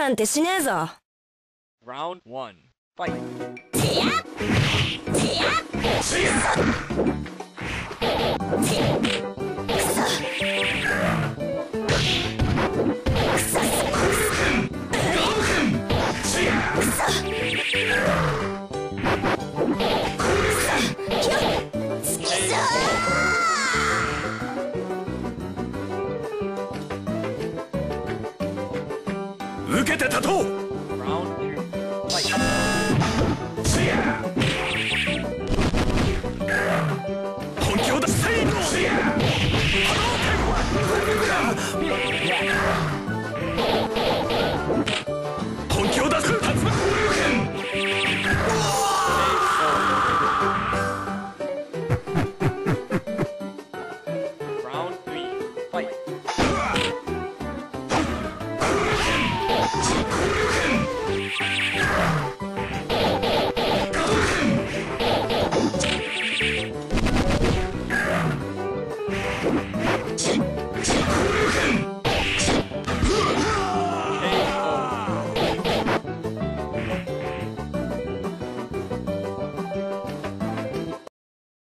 なんてしねえぞ Round 受けて立とう。チン!